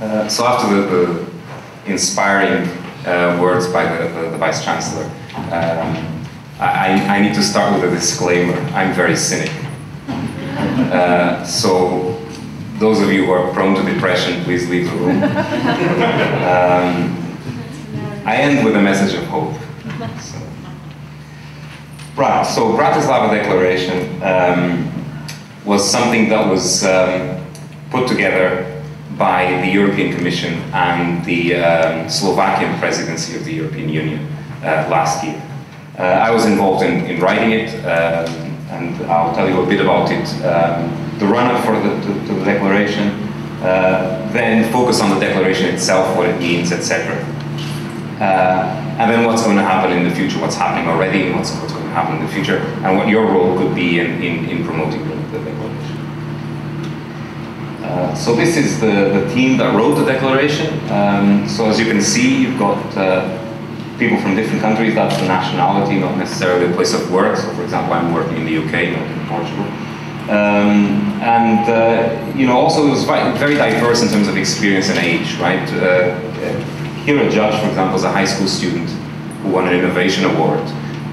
Uh, so after the, the inspiring uh, words by the, the, the Vice Chancellor, um, I, I, need to start with a disclaimer. I'm very cynic. Uh, so those of you who are prone to depression, please leave the room. Um, I end with a message of hope. So. Right, so Bratislava Declaration um, was something that was um, put together by the European Commission and the um, Slovakian presidency of the European Union uh, last year. Uh, I was involved in, in writing it, um, and I'll tell you a bit about it. Um, the run-up for the, to, to the declaration, uh, then focus on the declaration itself, what it means, etc. Uh, and then what's going to happen in the future, what's happening already, and what's, what's going to happen in the future, and what your role could be in, in, in promoting the, the declaration. Uh, so this is the, the team that wrote the declaration. Um, so as you can see, you've got uh, people from different countries. That's the nationality, not necessarily the place of work. So for example, I'm working in the UK, not in Portugal. Um, and uh, you know, also it was very diverse in terms of experience and age, right? Uh, here a judge, for example, is a high school student who won an innovation award.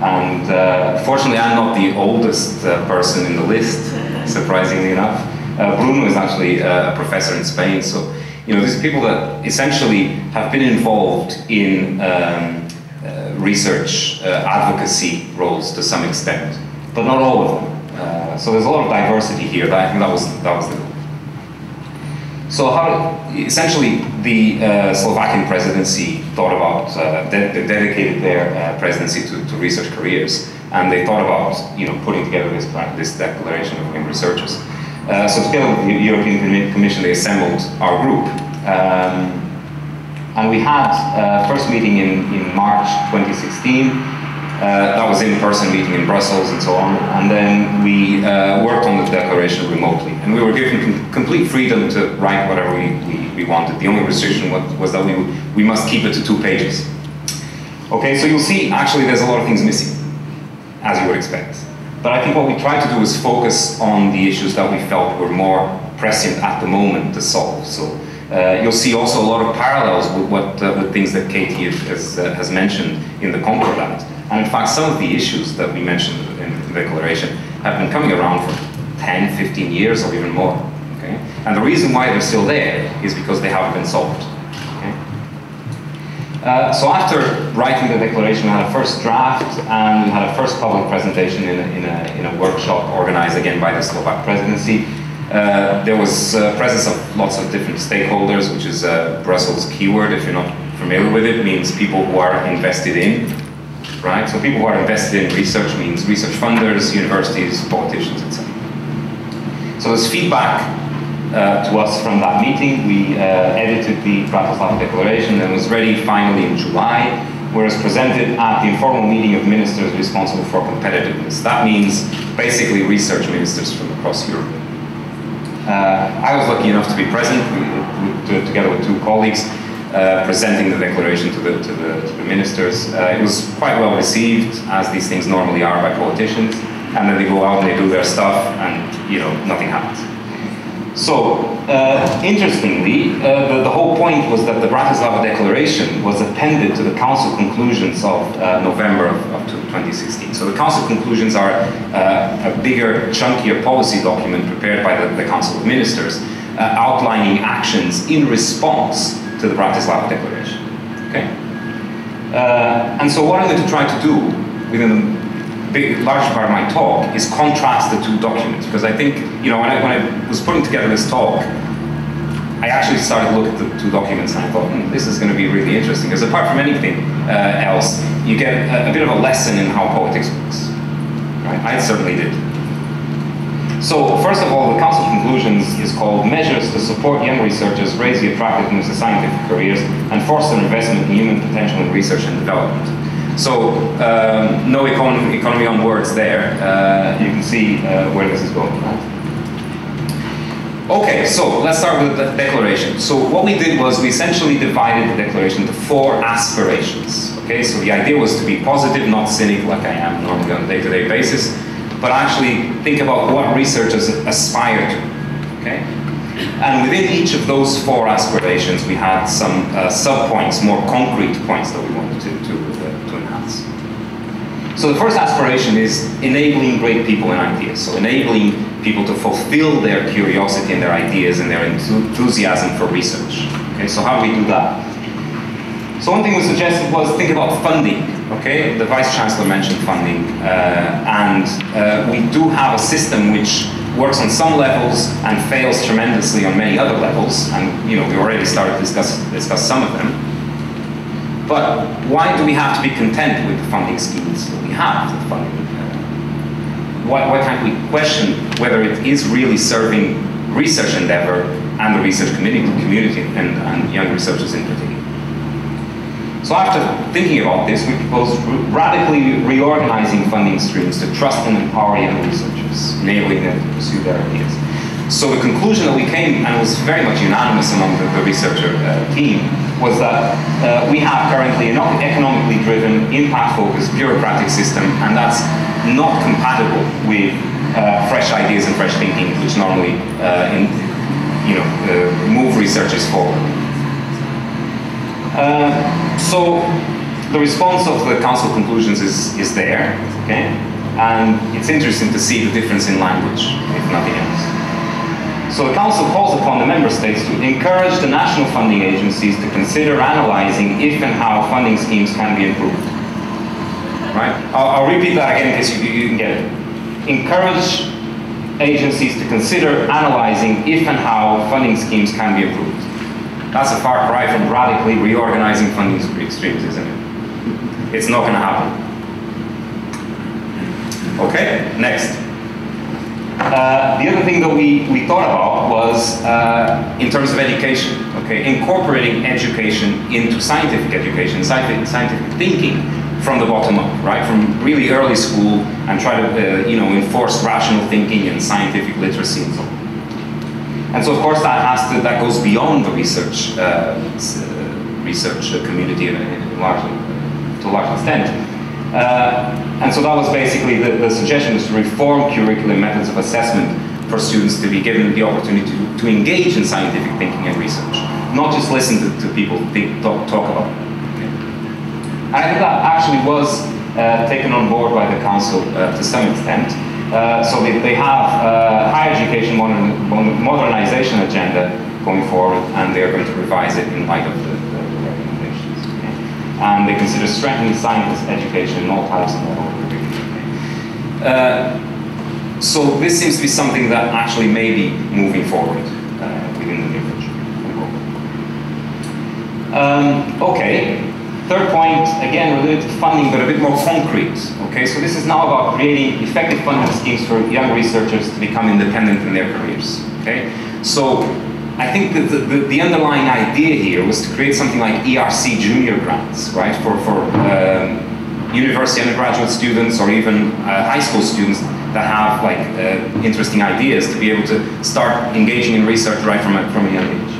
And uh, fortunately, I'm not the oldest person in the list, surprisingly enough. Uh, Bruno is actually a professor in Spain, so you know these people that essentially have been involved in um, uh, research uh, advocacy roles to some extent, but not all of them. Uh, so there's a lot of diversity here. That I think that was that was the so how essentially the uh, Slovakian presidency thought about uh, they dedicated their uh, presidency to, to, research careers, and they thought about you know putting together this this declaration of women researchers. Uh, so together with the European Commission, they assembled our group. Um, and we had uh, first meeting in, in March 2016. Uh, that was in-person meeting in Brussels and so on. And then we uh, worked on the declaration remotely. And we were given com complete freedom to write whatever we, we, we wanted. The only restriction was, was, that we, we must keep it to two pages. Okay, so you'll see actually there's a lot of things missing, as you would expect. But I think what we tried to do is focus on the issues that we felt were more prescient at the moment to solve. So uh, you'll see also a lot of parallels with what uh, with things that Katie has, uh, has mentioned in the Concordat. And in fact, some of the issues that we mentioned in the declaration have been coming around for 10, 15 years or even more. Okay? And the reason why they're still there is because they haven't been solved. Uh, so after writing the declaration, we had a first draft and we had a first public presentation in a, in a, in a workshop organized again by the Slovak presidency. Uh, there was uh, presence of lots of different stakeholders, which is a Brussels keyword. If you're not familiar with it, means people who are invested in, right? So people who are invested in research means research funders, universities, politicians, etc. So there's feedback uh, to us from that meeting. We uh, edited the Bratislava Declaration and was ready finally in July, whereas presented at the informal meeting of ministers responsible for competitiveness. That means basically research ministers from across Europe. Uh, I was lucky enough to be present together with two colleagues uh, presenting the declaration to the, to the, to the ministers. Uh, it was quite well received, as these things normally are by politicians, and then they go out and they do their stuff and you know nothing happens. So, uh, interestingly, uh, the, the, whole point was that the Bratislava Declaration was appended to the Council conclusions of uh, November of, of, 2016. So the Council conclusions are uh, a bigger, chunkier policy document prepared by the, the Council of Ministers, uh, outlining actions in response to the Bratislava Declaration. Okay? Uh, and so what I'm going to try to do within big, large part of my talk is contrast the two documents because I think, you know, when I, when I was putting together this talk, I actually started to look at the two documents and I thought, hmm, this is going to be really interesting because apart from anything uh, else, you get a, a, bit of a lesson in how politics works. Right? I certainly did. So, first of all, the Council conclusions is called Measures to Support Young Researchers, Raise the Attractiveness of Scientific Careers, and Foster Investment in Human Potential in Research and Development. So um, no economy, economy on words there. Uh, you can see uh, where this is going. Okay, so let's start with the declaration. So what we did was we essentially divided the declaration into four aspirations. Okay, so the idea was to be positive, not cynic like I am normally on a day-to-day -day basis, but actually think about what researchers aspire to. Okay, And within each of those four aspirations, we had some uh, sub-points, more concrete points that we wanted to, to, uh, to enhance. So the first aspiration is enabling great people and ideas. So enabling people to fulfill their curiosity and their ideas and their enthusiasm for research. Okay, so how do we do that? So one thing we suggested was think about funding. Okay, the vice chancellor mentioned funding, uh, and uh, we do have a system which works on some levels and fails tremendously on many other levels. And you know, we already started to discuss discuss some of them. But why do we have to be content with the funding schemes that we have? The funding? Why, why can't we question whether it is really serving research endeavor and the research community, community and, and young researchers in particular? So after thinking about this, we proposed radically reorganizing funding streams to trust and empower young researchers, enabling them to pursue their ideas. So the conclusion that we came, and was very much unanimous among the, the researcher uh, team, was that uh, we have currently an economically driven, impact-focused, bureaucratic system, and that's not compatible with uh, fresh ideas and fresh thinking, which normally uh, in, you know, uh, move researchers forward. Uh, so the response of the council conclusions is, is there, okay? And it's interesting to see the difference in language, if nothing else. So the council calls upon the member states to encourage the national funding agencies to consider analyzing if and how funding schemes can be improved. Right? I'll, I'll repeat that again in case you, you can get it. Encourage agencies to consider analyzing if and how funding schemes can be improved. That's a far cry from radically reorganizing funding streams, isn't it? It's not going to happen. Okay, next. Uh, the other thing that we, we thought about was uh, in terms of education, okay, incorporating education into scientific education, scientific, scientific thinking from the bottom up, right, from really early school and try to, uh, you know, enforce rational thinking and scientific literacy and so on. And so, of course, that has to that goes beyond the research uh, uh research community largely, to a large extent. Uh, and so that was basically the, the suggestion was to reform curriculum methods of assessment for students to be given the opportunity to, to engage in scientific thinking and research, not just listen to, to people think, talk, talk about it. And I think that actually was uh, taken on board by the council uh, to some extent. Uh, so they, they have a higher education modern, modernization agenda going forward, and they're going to revise it in light of the, the, recommendations. Okay? And they consider strengthening science education in all types of level. Uh, so this seems to be something that actually may be moving forward uh, within the near future. Um, okay, Third point, again, related to funding, but a bit more concrete. Okay, so this is now about creating effective funding schemes for young researchers to become independent in their careers. Okay, so I think that the, the, the underlying idea here was to create something like ERC junior grants, right, for, for um, university undergraduate students or even uh, high school students that have like uh, interesting ideas to be able to start engaging in research right from a, from a young age.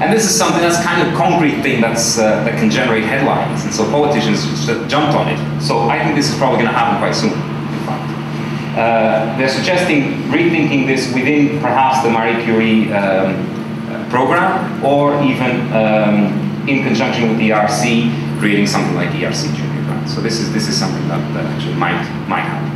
And this is something that's kind of concrete thing that's, uh, that can generate headlines. And so politicians jumped on it. So I think this is probably going to happen quite soon. Uh, they're suggesting rethinking this within perhaps the Marie Curie um, program or even um, in conjunction with the ERC, creating something like ERC Junior Grant. So this is, this is something that, that actually might, might happen.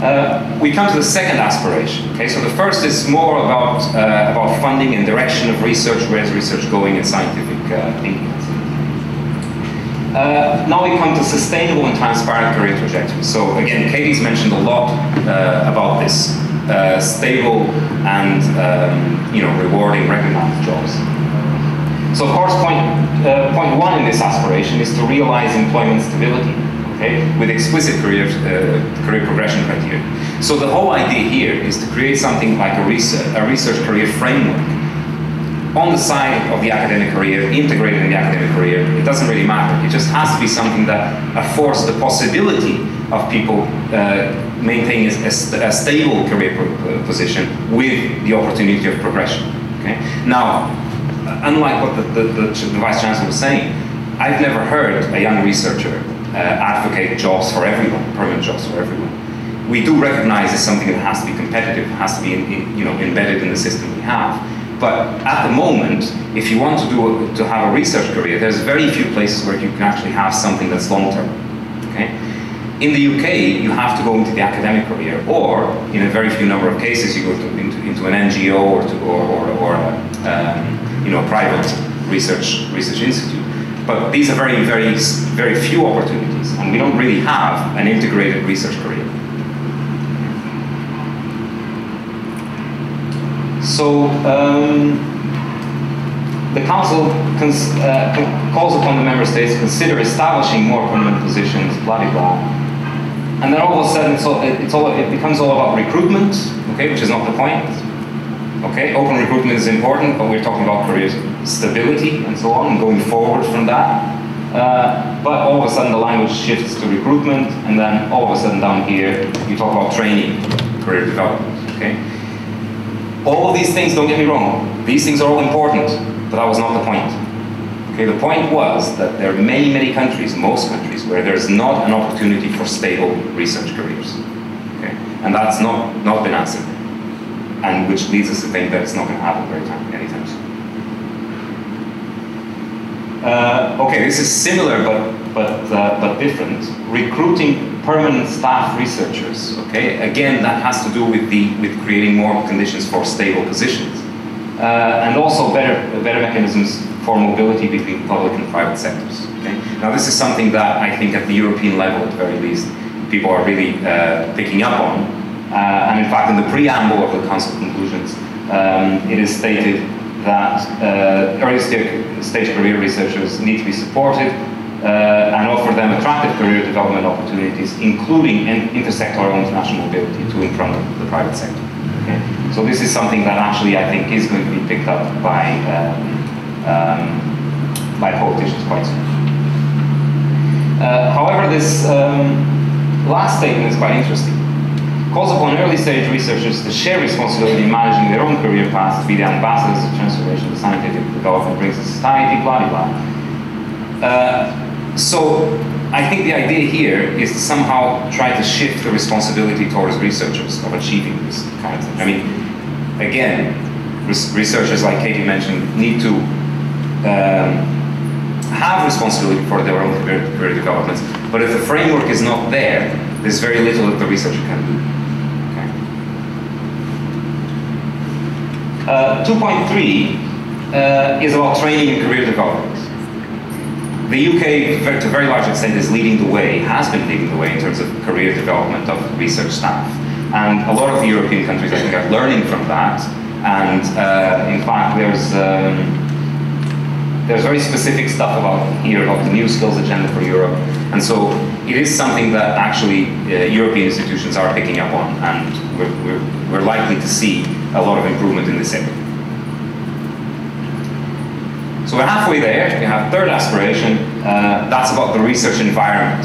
Uh, we come to the second aspiration. Okay, so the first is more about uh, about funding and direction of research. Where is research going in scientific uh, thinking? Uh, now we come to sustainable and transparent career trajectories. So again, Katie's mentioned a lot uh, about this stable and um, you know rewarding, recognized jobs. So of course, point point one in this aspiration is to realize employment stability okay, with explicit career, uh, career progression criteria. So the whole idea here is to create something like a research, a research career framework on the side of the academic career, integrated in the academic career, it doesn't really matter. It just has to be something that affords the possibility of people uh, maintaining a, a, stable career uh, position with the opportunity of progression. Okay? Now, unlike what the, the, the, the Vice Chancellor was saying, I've never heard a young researcher advocate jobs for everyone, permanent jobs for everyone. we do recognize is something that has to be competitive, has to be in, in, you know, embedded in the system we have. But at the moment, if you want to do a, to have a research career, there's very few places where you can actually have something that's long term. Okay? In the UK, you have to go into the academic career, or in a very few number of cases, you go to, into, into an NGO or to, or, or, or a, um, you know, private research research institute. But these are very, very, very few opportunities, and we don't really have an integrated research career. So um, the Council uh, calls upon the Member States to consider establishing more permanent positions, blah, blah, blah. And then all of a sudden it's all, it's all, it becomes all about recruitment, okay, which is not the point. Okay, open recruitment is important, but we're talking about career stability and so on, going forward from that. Uh, but all of a sudden the language shifts to recruitment, and then all of a sudden down here you talk about training, career development. Okay. All of these things, don't get me wrong, these things are all important, but that was not the point. Okay, the point was that there are many, many countries, most countries, where there's not an opportunity for stable research careers. Okay, and that's not, not been answered. And which leads us to think that it's not going to happen very time, anytime soon. Uh, okay, this is similar but but uh, but different. Recruiting permanent staff researchers. Okay, again that has to do with the with creating more conditions for stable positions, uh, and also better better mechanisms for mobility between public and private sectors. Okay, now this is something that I think at the European level, at the very least, people are really uh, picking up on. Uh, and in fact, in the preamble of the Council conclusions, um, it is stated that uh, early stage career researchers need to be supported uh, and offer them attractive career development opportunities, including in intersectoral international mobility to front of the private sector. Okay? So this is something that actually I think is going to be picked up by, um, um, by politicians quite soon. Uh, however, this um, last statement is quite interesting calls upon early stage researchers to share responsibility in managing their own career paths, to be the ambassadors of transformation the scientific development brings to society, blah, blah, blah. Uh, so I think the idea here is to somehow try to shift the responsibility towards researchers of achieving this kind of thing. I mean, again, res researchers like Katie mentioned need to um, have responsibility for their own career, career developments, but if the framework is not there, there's very little that the researcher can do. Uh, 2.3 uh, is about training and career development. The UK, to a very large extent, is leading the way, has been leading the way in terms of career development of research staff. And a lot of the European countries, I think, are learning from that. And uh, in fact, there's um, there's very specific stuff about here about the new skills agenda for Europe, and so it is something that actually uh, European institutions are picking up on, and we're, we're, we're likely to see a lot of improvement in this area. So we're halfway there. We have third aspiration. Uh, that's about the research environment.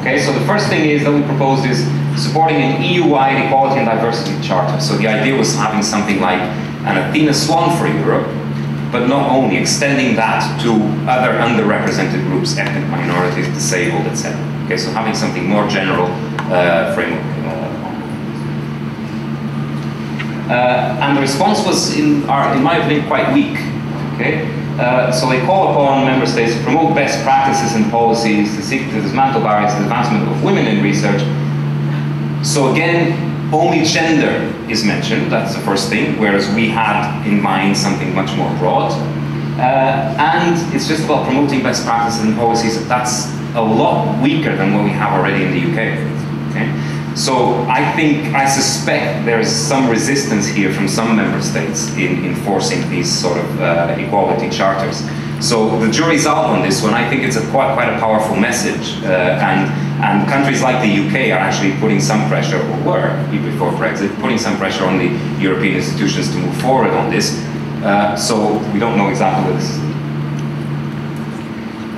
Okay, so the first thing is that we proposed is supporting an EU-wide equality and diversity charter. So the idea was having something like an Athena Swan for Europe, but not only extending that to other underrepresented groups, ethnic minorities, disabled, etc. Okay, so having something more general uh, framework. Uh, and the response was, in, our, in my opinion, quite weak. Okay, uh, so they call upon member states to promote best practices and policies to seek to dismantle barriers to the advancement of women in research. So again, only gender is mentioned, that's the first thing, whereas we had in mind something much more broad. Uh, and it's just about promoting best practices and policies. That's a lot weaker than what we have already in the UK. Okay? So I think, I suspect there's some resistance here from some member states in enforcing these sort of uh, equality charters. So the jury's out on this one. I think it's a quite, quite a powerful message. Uh, and and countries like the UK are actually putting some pressure, or were, before Brexit, putting some pressure on the European institutions to move forward on this. Uh, so we don't know exactly what this is.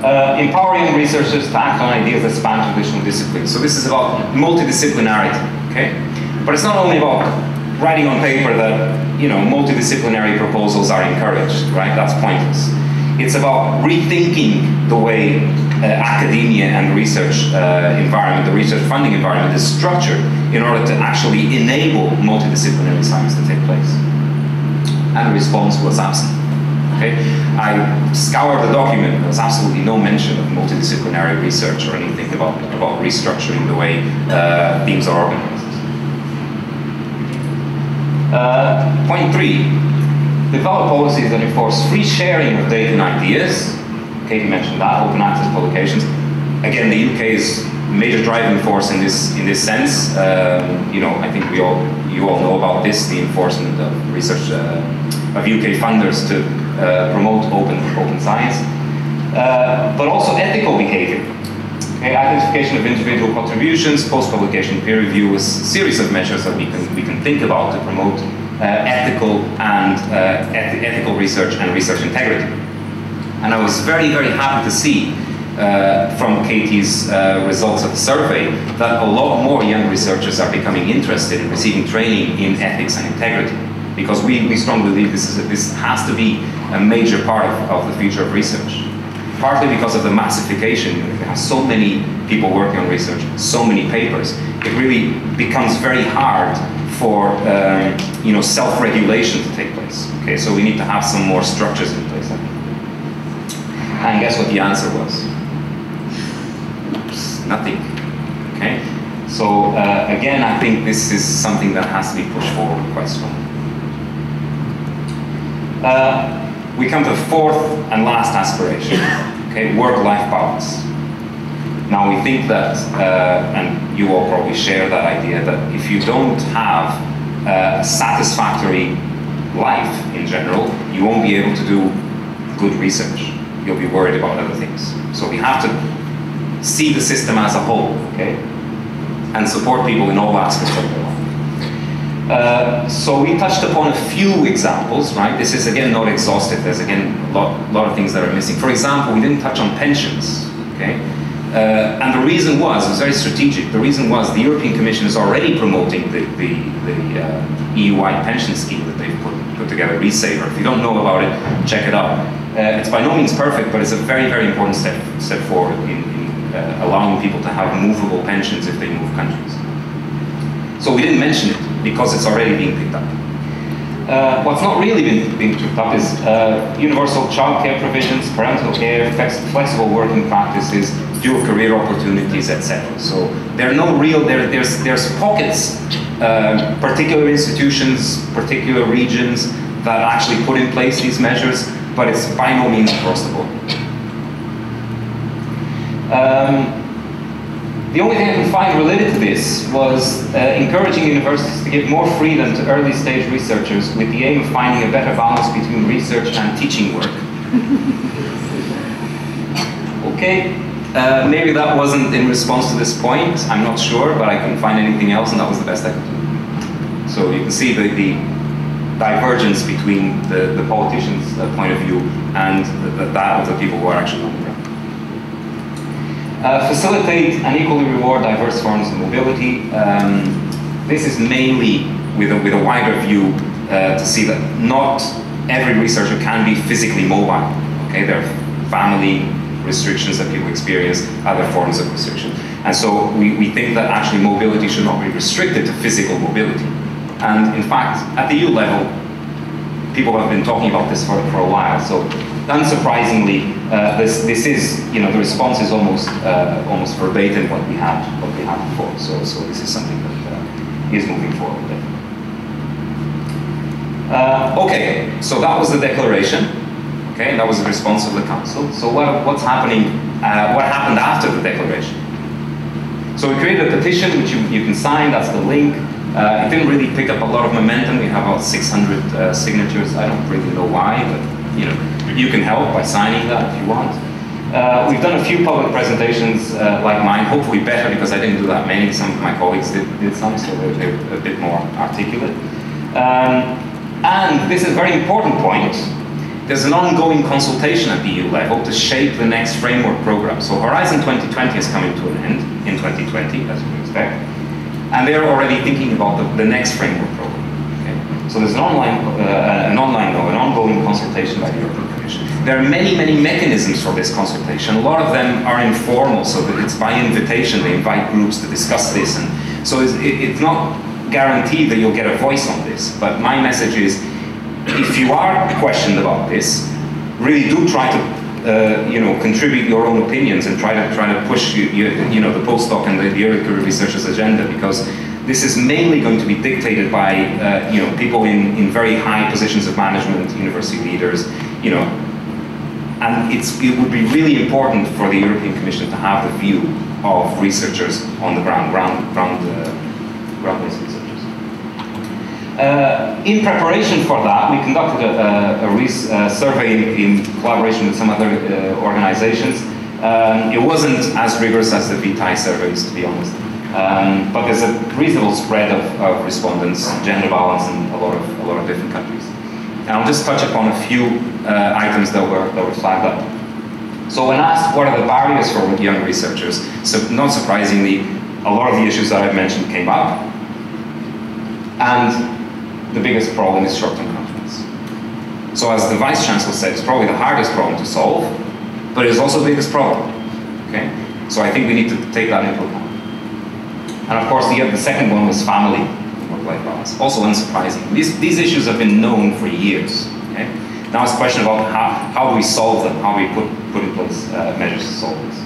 Uh, empowering researchers to act on ideas that span traditional disciplines. So this is about multidisciplinarity, okay? But it's not only about writing on paper that, you know, multidisciplinary proposals are encouraged, right? That's pointless. It's about rethinking the way uh, academia and research uh, environment, the research funding environment is structured in order to actually enable multidisciplinary science to take place. And the response was absent. Okay? I scoured the document, there was absolutely no mention of multidisciplinary research or anything about, about restructuring the way uh, are organized. Uh, point three, develop policies that enforce free sharing of data and ideas. Katie mentioned that, open access publications. Again, the UK is major driving force in this in this sense. Um, you know, I think we all you all know about this, the enforcement of research uh, of UK funders to promote open open science, uh, but also ethical behavior. Okay, identification of individual contributions, post-publication peer review, is a series of measures that we can we can think about to promote uh, ethical and uh, eth ethical research and research integrity. And I was very, very happy to see uh, from Katie's results of the survey that a lot more young researchers are becoming interested in receiving training in ethics and integrity. Because we, we strongly believe this, is this has to be a major part of, of the future of research partly because of the massification. You have so many people working on research, so many papers. It really becomes very hard for um, you know self-regulation to take place. Okay, so we need to have some more structures in place. And guess what the answer was? Oops, nothing. Okay, so uh, again, I think this is something that has to be pushed forward quite strongly. Uh, we come to the fourth and last aspiration. Okay, work-life balance. Now we think that, uh, and you all probably share that idea, that if you don't have uh, a satisfactory life in general, you won't be able to do good research. You'll be worried about other things. So we have to see the system as a whole, okay? And support people in all aspects of life. Uh, so we touched upon a few examples, right? This is again not exhaustive. There's again a lot, lot of things that are missing. For example, we didn't touch on pensions, okay? Uh, and the reason was, it was very strategic, the reason was the European Commission is already promoting the, the, the uh, EU-wide pension scheme that they've put, put together, Resaver. If you don't know about it, check it out. Uh, it's by no means perfect, but it's a very, very important step, step forward in, in uh, allowing people to have movable pensions if they move countries. So we didn't mention it because it's already being picked up. Uh, what's not really been, being picked up is uh, universal childcare provisions, parental care, flex flexible working practices, dual career opportunities, etc. So there are no real, there, there's, there's pockets, uh, particular institutions, particular regions that actually put in place these measures, but it's by no means across the board. Um, the only thing I could find related to this was uh, encouraging universities to give more freedom to early stage researchers with the aim of finding a better balance between research and teaching work. okay, uh, maybe that wasn't in response to this point, I'm not sure, but I couldn't find anything else and that was the best I could do. So you can see the, the divergence between the, the politicians' uh, point of view and the, the, that of the people who are actually on the. Uh, facilitate and equally reward diverse forms of mobility. Um, this is mainly with a, with a wider view uh, to see that not every researcher can be physically mobile. Okay, there are family restrictions that people experience, other forms of restriction. And so we, we think that actually mobility should not be restricted to physical mobility. And in fact, at the EU level, people have been talking about this for, for a while. So unsurprisingly, uh, this, this is, you know, the response is almost, uh, almost verbatim what we had, what we had before. So, so this is something that uh, is moving forward. Uh, okay, so that was the declaration. Okay, that was the response of the council. So what, what's happening, uh, what happened after the declaration? So we created a petition which you, you can sign, that's the link. It didn't really pick up a lot of momentum. We have about 600 uh, signatures. I don't really know why, but you can help by signing that if you want. Uh, we've done a few public presentations uh, like mine, hopefully better because I didn't do that many. Some of my colleagues did, did some, so they're, they're a bit more articulate. Um, and this is a very important point. There's an ongoing consultation at the EU level to shape the next framework program. So Horizon 2020 is coming to an end in 2020, as you expect. And they're already thinking about the, the next framework program. Okay? So there's an online, uh, an online, an ongoing consultation by the European. There are many, many mechanisms for this consultation. A lot of them are informal, so that it's by invitation. They invite groups to discuss this, and so it's, it, it's not guaranteed that you'll get a voice on this. But my message is, if you are questioned about this, really do try to uh, you know, contribute your own opinions and try to try to push you, you, you know the postdoc and the, the early career researchers agenda because this is mainly going to be dictated by uh, you know people in, in very high positions of management, university leaders, you know, and it would be really important for the European Commission to have the view of researchers on the ground, ground, ground, uh, ground-based researchers. Uh, in preparation for that, we conducted a, a, a, survey in, collaboration with some other uh, organizations. Um, it wasn't as rigorous as the Vitae surveys, to be honest. Um, but there's a reasonable spread of, of, respondents, gender balance in a lot of a lot of different countries. And I'll just touch upon a few uh, items that were that were flagged up. So when asked what are the barriers for young researchers, so not surprisingly, a lot of the issues that I've mentioned came up. And the biggest problem is short-term confidence. So as the Vice Chancellor said, it's probably the hardest problem to solve, but it's also the biggest problem. Okay? So I think we need to take that into account. And of course, the, the second one was family work-life balance. Also unsurprising. These, these issues have been known for years. Okay? Now it's a question about how, how do we solve them, how do we put, put in place uh, measures to solve this.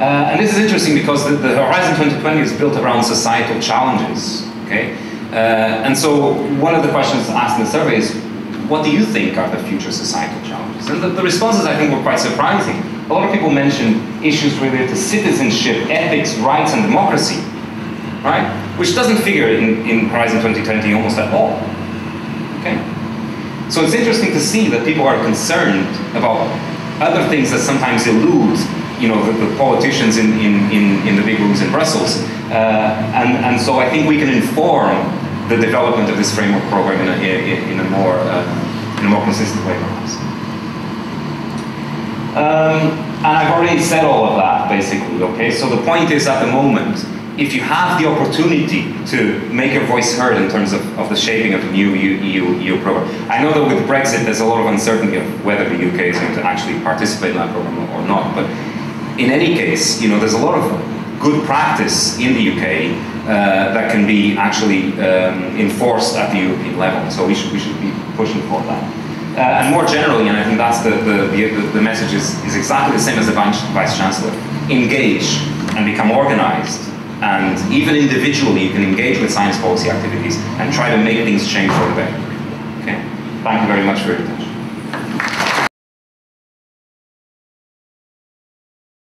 Uh, and this is interesting because the, the Horizon 2020 is built around societal challenges. Okay? Uh, and so one of the questions asked in the survey is, what do you think are the future societal challenges? And the, the responses, I think, were quite surprising. A lot of people mentioned issues related to citizenship, ethics, rights, and democracy, right? Which doesn't figure in, in Horizon 2020 almost at all, okay? So it's interesting to see that people are concerned about other things that sometimes elude you know, the, the politicians in, in, in, in, the big rooms in Brussels. Uh, and, and so I think we can inform the development of this framework program in a, in, a more uh, in a more consistent way, perhaps. Um, and I've already said all of that, basically, okay? So the point is, at the moment, if you have the opportunity to make your voice heard in terms of, of the shaping of the new EU, EU, program, I know that with Brexit there's a lot of uncertainty of whether the UK is going to actually participate in that program or not, but in any case, you know, there's a lot of good practice in the UK uh, that can be actually um, enforced at the European level. So we should, we should be pushing for that. Uh, and more generally, and I think that's the, the, the, the message is, is exactly the same as the Vice Chancellor, engage and become organized. And even individually, you can engage with science policy activities and try to make things change for the better. Okay? Thank you very much for your time.